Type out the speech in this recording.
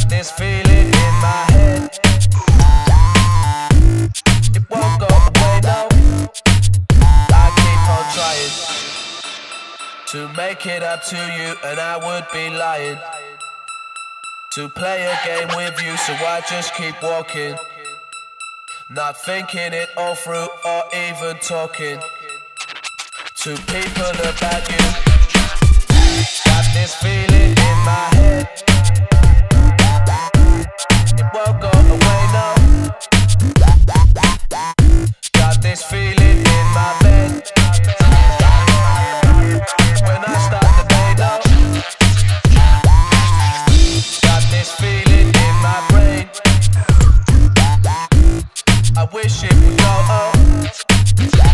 got this feeling in my head. It won't go away, no. I keep on trying to make it up to you, and I would be lying to play a game with you, so I just keep walking. Not thinking it all through or even talking to people about you. oh, oh.